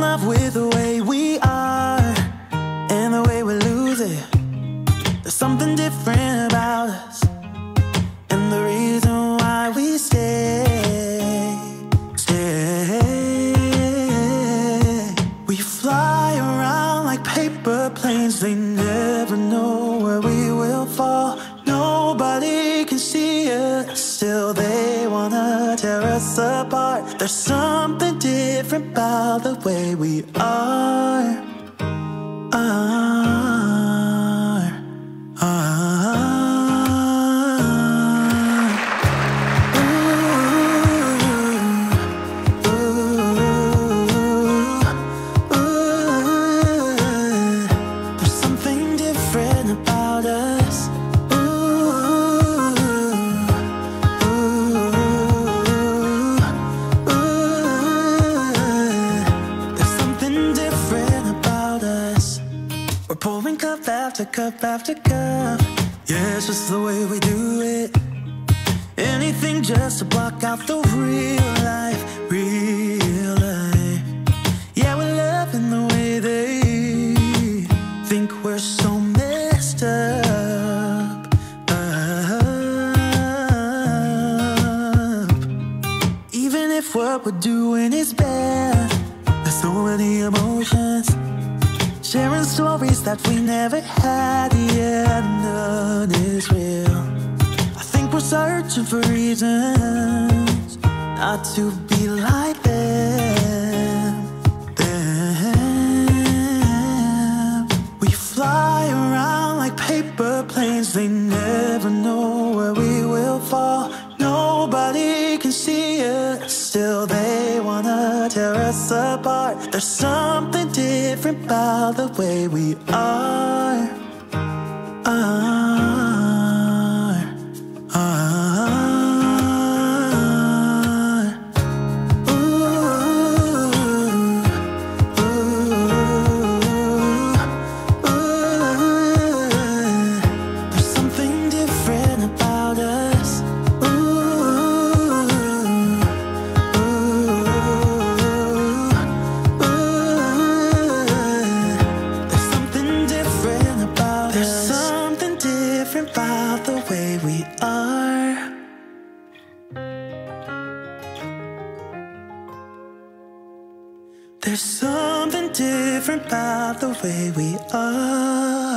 Love with the way we are and the way we lose it. There's something different about us, and the reason why we stay, stay. We fly around like paper planes, they never know where we will fall. Nobody can see us, still they wanna tear us apart. There's something about the way we are. Are. Cup after cup. Yeah, it's just the way we do it. Anything just to block out the real life, real life. Yeah, we're loving the way they think we're so messed up. up. Even if what we're doing is bad, there's so many emotions. Stories that we never had, yeah, none is real. I think we're searching for reasons not to be like tear us apart. There's something different about the way we are. Are. There's something different about the way we are.